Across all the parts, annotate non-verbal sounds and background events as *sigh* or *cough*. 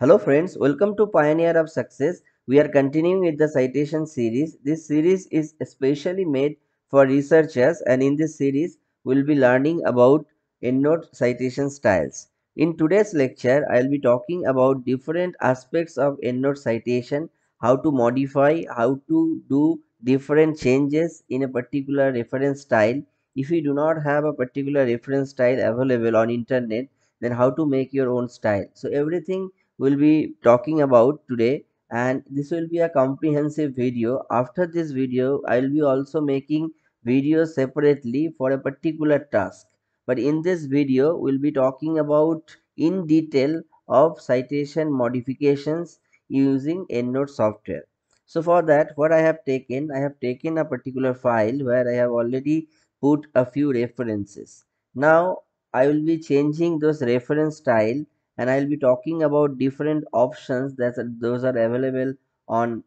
Hello friends, welcome to Pioneer of Success. We are continuing with the citation series. This series is especially made for researchers and in this series we'll be learning about EndNote citation styles. In today's lecture, I'll be talking about different aspects of EndNote citation, how to modify, how to do different changes in a particular reference style. If you do not have a particular reference style available on internet, then how to make your own style. So everything will be talking about today. And this will be a comprehensive video. After this video i will be also making videos separately for a particular task. But in this video we'll be talking about in detail of citation modifications using endnote software. So for that what i have taken i have taken a particular file where i have already put a few references. Now i will be changing those reference style and I'll be talking about different options that those are available on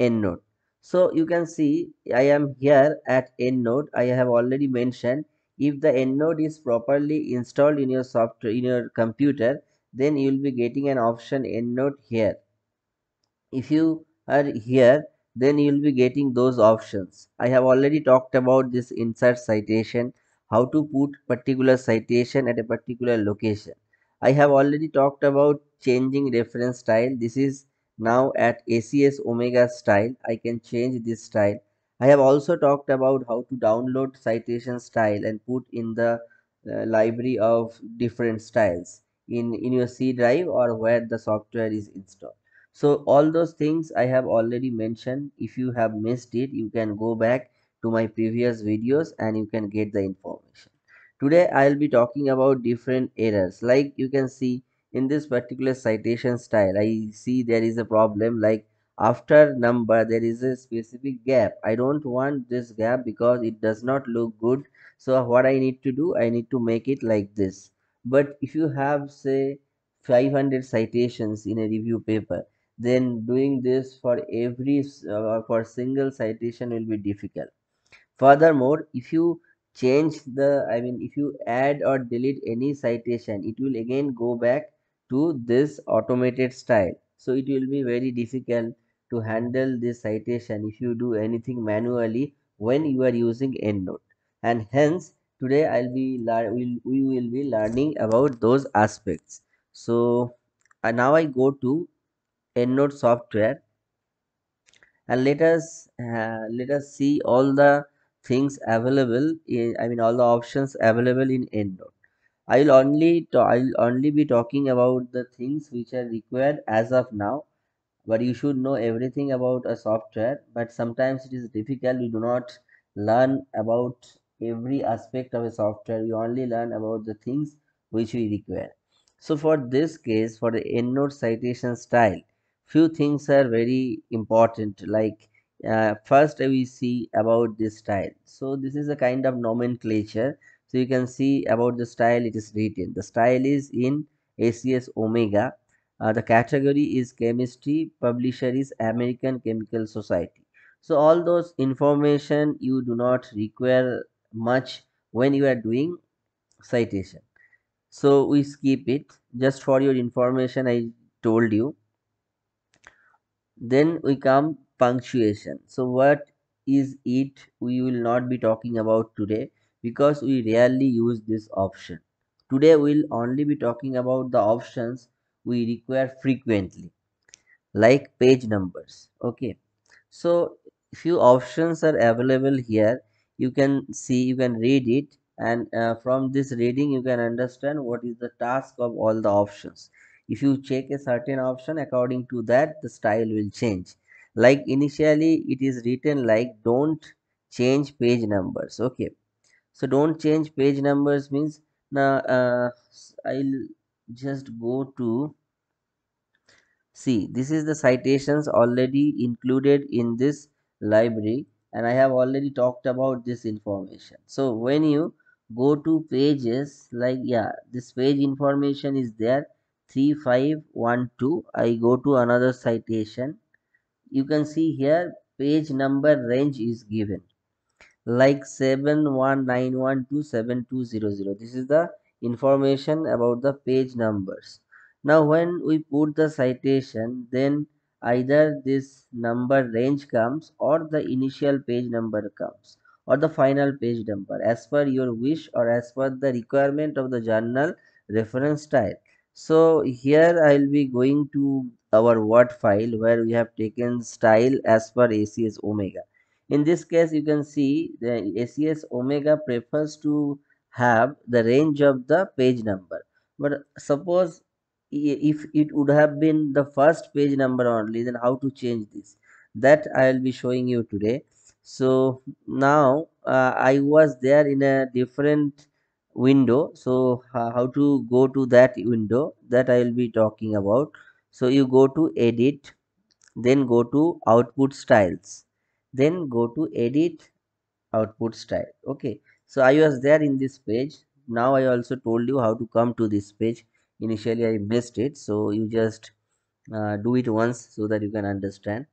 EndNote. So you can see I am here at EndNote. I have already mentioned if the EndNote is properly installed in your software in your computer, then you will be getting an option EndNote here. If you are here, then you will be getting those options. I have already talked about this insert citation, how to put particular citation at a particular location I have already talked about changing reference style. This is now at ACS Omega style. I can change this style. I have also talked about how to download citation style and put in the uh, library of different styles in, in your C drive or where the software is installed. So all those things I have already mentioned. If you have missed it, you can go back to my previous videos and you can get the information today i'll be talking about different errors like you can see in this particular citation style i see there is a problem like after number there is a specific gap. I don't want this gap because it does not look good. So what i need to do i need to make it like this. But if you have say 500 citations in a review paper then doing this for every uh, for single citation will be difficult. Furthermore, if you change the, I mean, if you add or delete any citation, it will again go back to this automated style. So it will be very difficult to handle this citation if you do anything manually when you are using EndNote. And hence, today I'll be we'll, we will be learning about those aspects. So uh, now I go to EndNote software and let us uh, let us see all the things available in i mean all the options available in endnote. I'll only i'll only be talking about the things which are required as of now but you should know everything about a software but sometimes it is difficult. We do not learn about every aspect of a software. We only learn about the things which we require. So for this case for the endnote citation style few things are very important like uh, first we see about this style. So this is a kind of nomenclature. So you can see about the style it is written. The style is in acs omega. Uh, the category is chemistry. Publisher is american chemical society. So all those information you do not require much when you are doing citation. So we skip it. Just for your information i told you. Then we come punctuation. So what is it we will not be talking about today? Because we rarely use this option. Today we'll only be talking about the options we require frequently like page numbers. Okay. So few options are available here. You can see you can read it and uh, from this reading you can understand what is the task of all the options. If you check a certain option according to that the style will change like initially it is written like don't change page numbers okay so don't change page numbers means now uh, i'll just go to See, this is the citations already included in this library and I have already talked about this information. So when you go to pages like yeah, this page information is there 3512. I go to another citation. You can see here page number range is given. Like 7191 to 7200. This is the information about the page numbers. Now when we put the citation then either this number range comes or the initial page number comes or the final page number as per your wish or as per the requirement of the journal reference style so here i'll be going to our word file where we have taken style as per acs omega. In this case you can see the acs omega prefers to have the range of the page number. But suppose if it would have been the first page number only then how to change this? That i will be showing you today. So now uh, i was there in a different window. So ho- how to go to that window that i will be talking about. So you go to edit then go to output styles then go to edit output style. Okay. So i was there in this page. Now i also told you how to come to this page. Initially i missed it. So you just uh, do it once so that you can understand.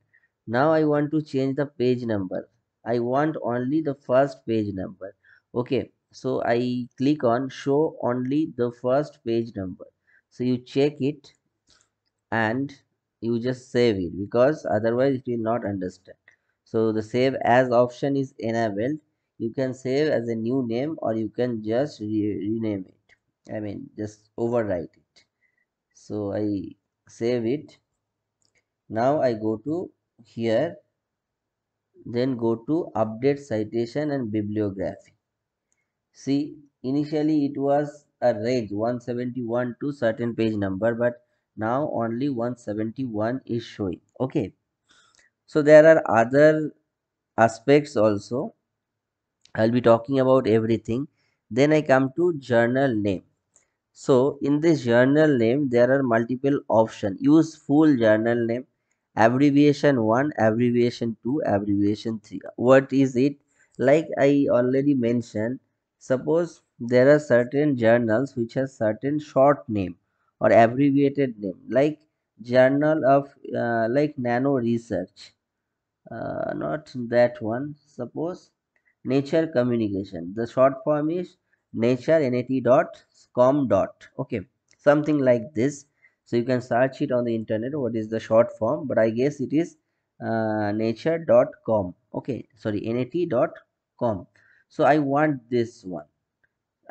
Now i want to change the page number. I want only the first page number. Okay so i click on show only the first page number. So you check it and you just save it because otherwise it will not understand. So the save as option is enabled. You can save as a new name or you can just re- rename it. I mean just overwrite it. So i save it. Now i go to here then go to update citation and bibliography see initially it was a range 171 to certain page number but now only 171 is showing okay so there are other aspects also i'll be talking about everything then i come to journal name so in this journal name, there are multiple options. Use full journal name, abbreviation 1, abbreviation 2, abbreviation 3. What is it? Like I already mentioned, suppose there are certain journals which has certain short name or abbreviated name like journal of uh, like nano research. Uh, not that one. Suppose nature communication. The short form is nature nat dot com dot. Okay. Something like this. So you can search it on the internet what is the short form but i guess it is uh, nature dot com. Okay. Sorry nat dot com so i want this one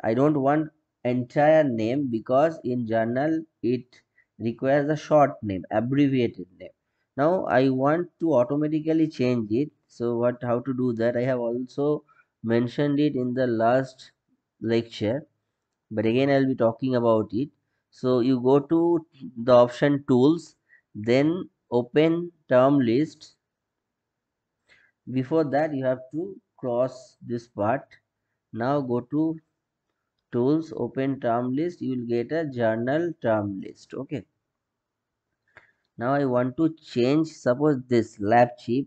I don't want entire name because in journal it requires a short name, abbreviated name. Now I want to automatically change it. So what how to do that? I have also mentioned it in the last lecture, but again I'll be talking about it. So you go to the option tools, then open term list. Before that you have to cross this part. Now go to tools open term list. You will get a journal term list. Okay. Now i want to change. Suppose this lab chip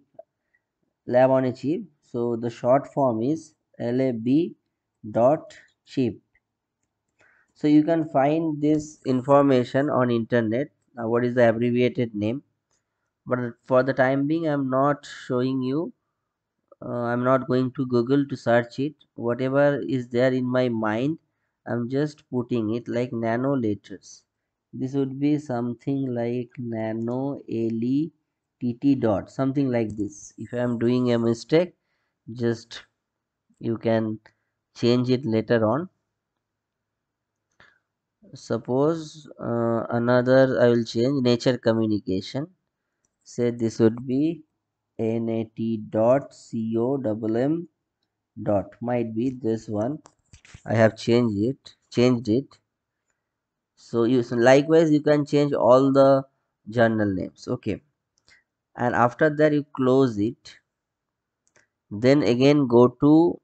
lab on a chip. So the short form is lab dot chip. So you can find this information on internet. Now what is the abbreviated name? But for the time being i'm not showing you uh, i'm not going to google to search it. Whatever is there in my mind i'm just putting it like nano letters. This would be something like nano le tt dot something like this. If i am doing a mistake just you can change it later on. Suppose uh, another i will change nature communication. Say this would be nat dot co double dot. Might be this one. I have changed it. Changed it. So you so likewise you can change all the journal names. Okay. And after that you close it. Then again go to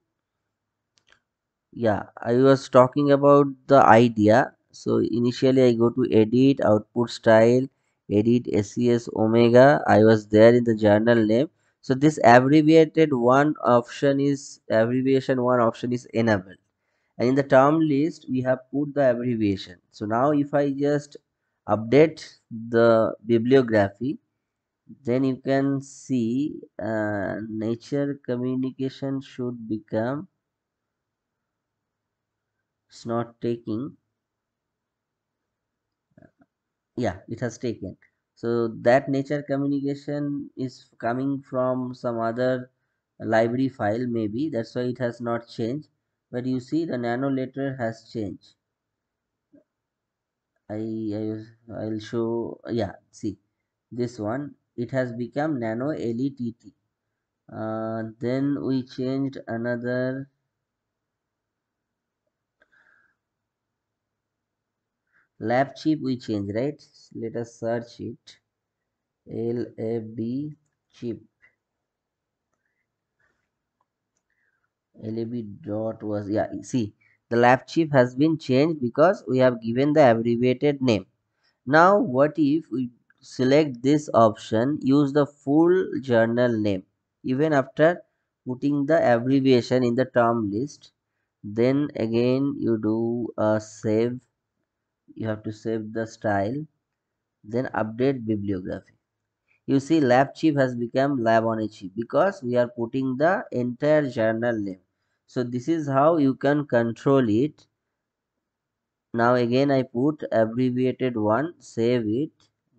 yeah i was talking about the idea. So initially i go to edit output style edit ACS omega. I was there in the journal name. So this abbreviated one option is abbreviation one option is enabled. And in the term list we have put the abbreviation. So now if i just update the bibliography then you can see uh, nature communication should become it's not taking yeah it has taken. So that nature communication is coming from some other library file maybe. That's why it has not changed. But you see the nano letter has changed. I i i'll show yeah see. This one it has become nano lett uh, then we changed another lab chip we change right? Let us search it. Lab chip. Lab dot was yeah see the lab chip has been changed because we have given the abbreviated name. Now what if we select this option use the full journal name even after putting the abbreviation in the term list? Then again you do a save you have to save the style then update bibliography. You see lab chip has become lab on a because we are putting the entire journal name. So this is how you can control it. Now again i put abbreviated one save it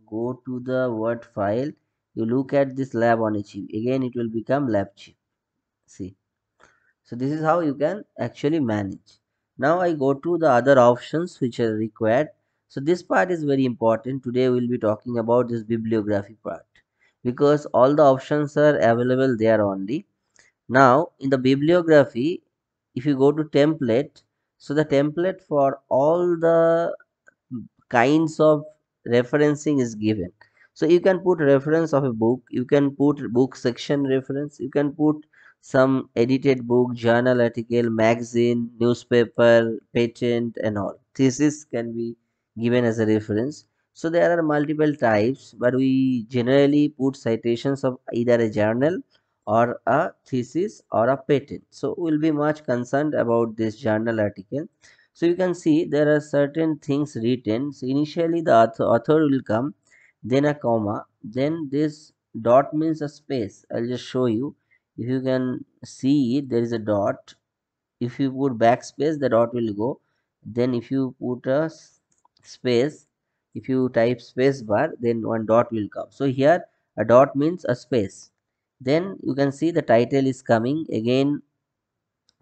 go to the word file. You look at this lab on a chip again it will become lab chip see? So this is how you can actually manage now i go to the other options which are required. So this part is very important. Today we'll be talking about this bibliography part. Because all the options are available there only. Now in the bibliography if you go to template so the template for all the kinds of referencing is given. So you can put reference of a book. You can put book section reference. You can put some edited book journal article magazine newspaper patent and all thesis can be given as a reference so there are multiple types but we generally put citations of either a journal or a thesis or a patent so we'll be much concerned about this journal article so you can see there are certain things written. So initially the author, author will come, then a comma, then this dot means a space. I'll just show you. If you can see there is a dot. If you put backspace, the dot will go. Then if you put a space, if you type space bar, then one dot will come. So here a dot means a space. Then you can see the title is coming again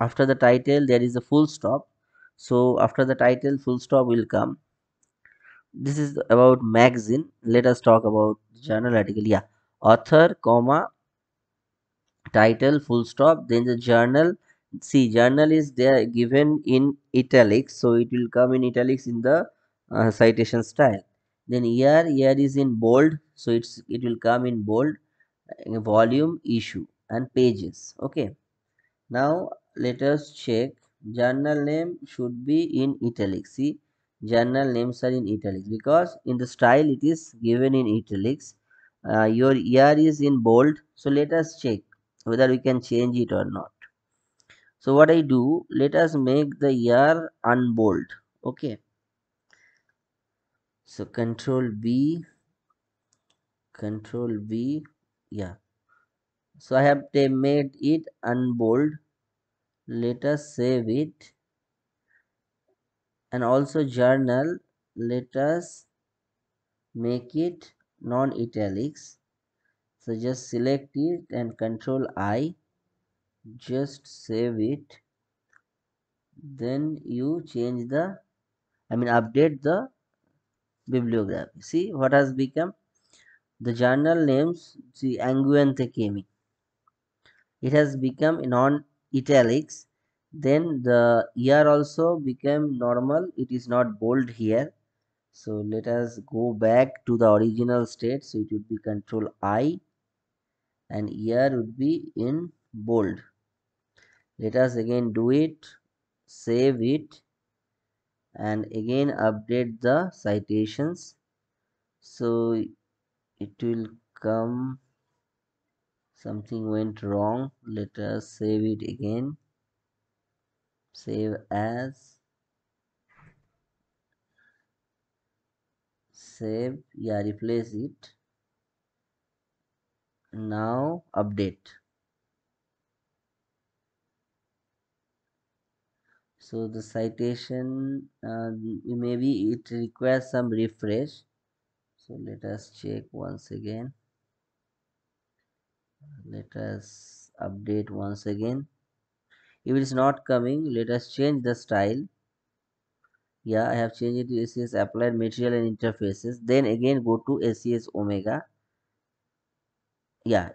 after the title there is a full stop so after the title full stop will come this is about magazine let us talk about journal article yeah author comma title full stop then the journal see journal is there given in italics so it will come in italics in the uh, citation style then year year is in bold so it's it will come in bold uh, volume issue and pages okay Now let us check journal name should be in italics. See journal names are in italics because in the style it is given in italics. Uh, your year is in bold. So let us check whether we can change it or not. So what I do, let us make the year unbold. Okay. So control B, control B. Yeah. So I have made it unbold. Let us save it and also journal let us make it non italics so just select it and control i. Just save it. Then you change the i mean update the bibliography. See what has become? The journal names see Angewandte Chemie. It has become non italics then the year also became normal. It is not bold here. So let us go back to the original state. So it would be control I and here would be in bold. Let us again do it, save it and again update the citations. So it will come something went wrong. Let us save it again. Save as save yeah replace it now update. So the citation uh, maybe it requires some refresh. So let us check once again. Let us update once again. If it is not coming let us change the style. Yeah i have changed it to ACS applied material and interfaces. Then again go to ACS omega yeah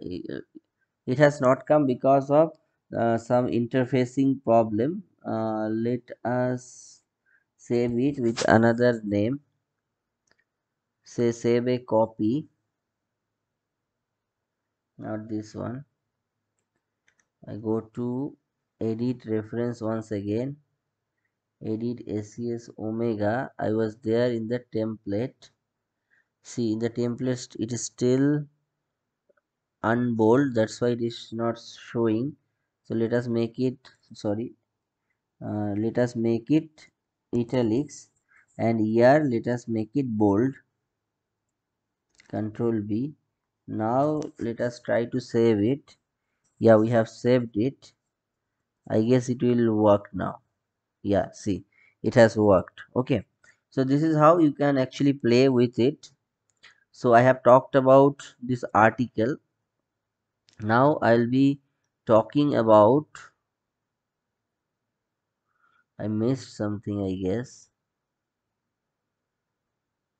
it has not come because of uh, some interfacing problem. Uh, let us save it with another name. Say save a copy. Not this one. I go to edit reference once again. Edit ACS omega. I was there in the template. See in the template it is still unbold that's why it is not showing. So let us make it sorry uh, let us make it italics. And here let us make it bold. Control B. Now let us try to save it. Yeah we have saved it. I guess it will work now. Yeah see it has worked. Okay. So this is how you can actually play with it. So I have talked about this article now I'll be talking about I missed something I guess.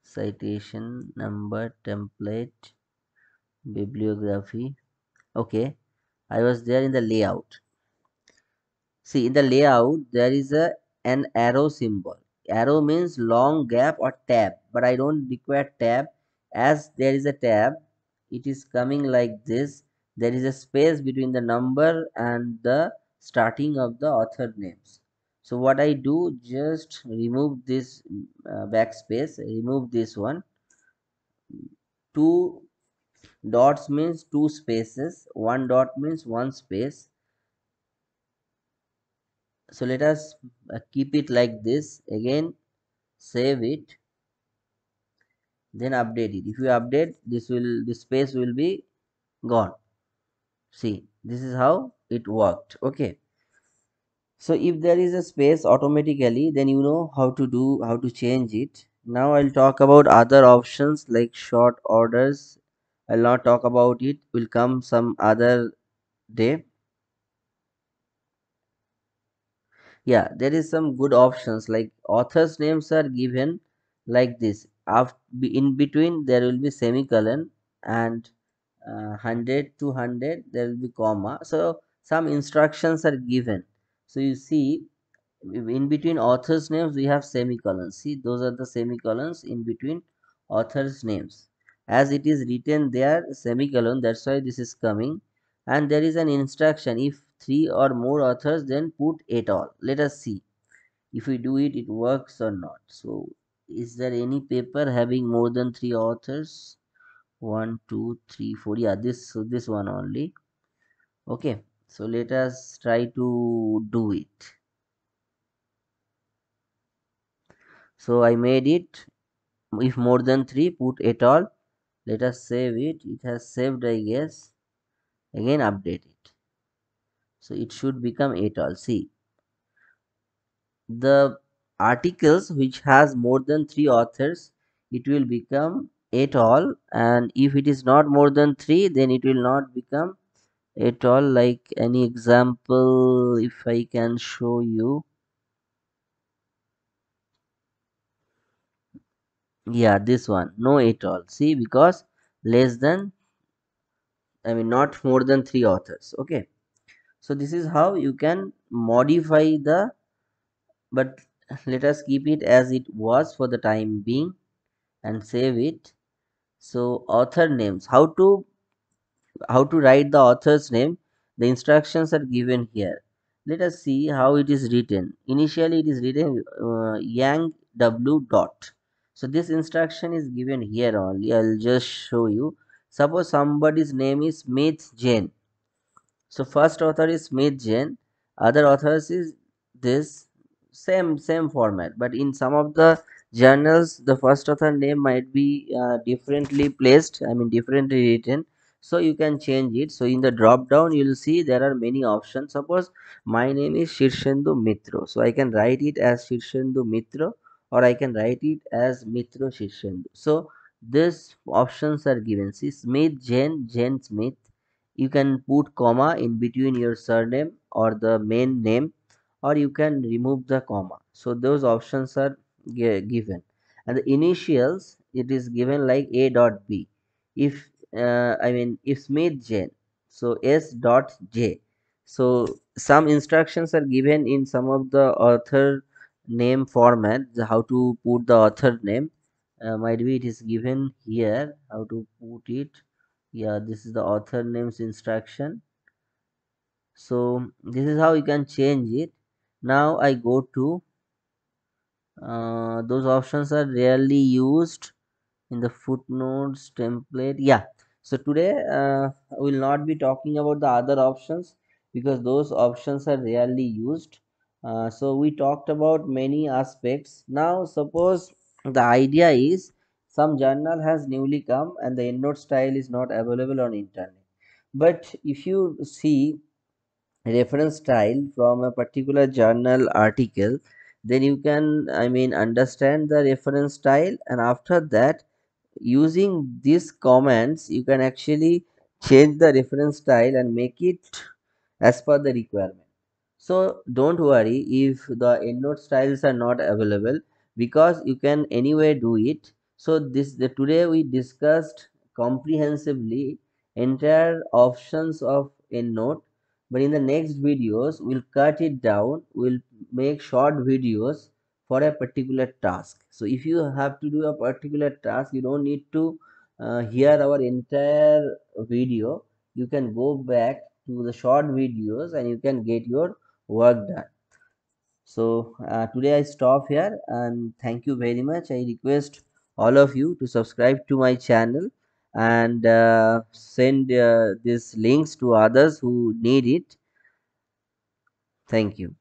Citation number template bibliography. Okay I was there in the layout. See in the layout there is a an arrow symbol. Arrow means long gap or tab but I don't require tab. As there is a tab it is coming like this there is a space between the number and the starting of the author names. So what i do just remove this uh, backspace remove this one. Two dots means two spaces one dot means one space. So let us uh, keep it like this. Again save it. Then update it. If you update this will this space will be gone see this is how it worked. Okay. So if there is a space automatically then you know how to do how to change it. Now i'll talk about other options like short orders. I'll not talk about it. Will come some other day. Yeah there is some good options like authors names are given like this. After in between there will be semicolon and uh, 100 to 100 there will be comma. So some instructions are given. So you see in between authors names we have semicolons. See those are the semicolons in between authors names. As it is written there semicolon that's why this is coming. And there is an instruction if three or more authors then put et al. Let us see if we do it it works or not. So is there any paper having more than three authors one two three four. Yeah this so this one only. Okay so let us try to do it. So i made it. If more than three put et al. Let us save it. It has saved i guess. Again update it. So it should become et al. See the articles which has more than three authors it will become et al and if it is not more than three then it will not become et al like any example if i can show you. Yeah this one no et al. See because less than i mean not more than three authors okay? So this is how you can modify the but *laughs* let us keep it as it was for the time being and save it so author names how to how to write the author's name the instructions are given here. Let us see how it is written. Initially it is written uh, yang w dot. So this instruction is given here only. I'll just show you. Suppose somebody's name is smith jane so first author is smith jane other authors is this same same format. But in some of the journals the first author name might be uh, differently placed i mean differently written so you can change it. So in the drop down you'll see there are many options. Suppose my name is shirshendu mitro so i can write it as shirshendu mitro or i can write it as mitro shirshendu. So these options are given. See smith jane jane smith. You can put comma in between your surname or the main name or you can remove the comma. So those options are given. And the initials it is given like a dot b. If uh, i mean if smith jane so s dot j. So some instructions are given in some of the author name format how to put the author name. Uh, might be it is given here how to put it. Yeah this is the author names instruction. So this is how you can change it. Now i go to uh, those options are rarely used in the footnotes template. Yeah. So today uh, will not be talking about the other options because those options are rarely used. Uh, so we talked about many aspects. Now suppose the idea is some journal has newly come and the endnote style is not available on internet. But if you see reference style from a particular journal article then you can i mean understand the reference style. And after that using these commands you can actually change the reference style and make it as per the requirement. So don't worry if the endnote styles are not available because you can anyway do it. So this the today we discussed comprehensively entire options of endnote. But in the next videos we'll cut it down. We'll make short videos for a particular task. So if you have to do a particular task you don't need to uh, hear our entire video. You can go back to the short videos and you can get your work done. So uh, today i stop here and thank you very much. I request all of you to subscribe to my channel and uh, send uh, these links to others who need it. Thank you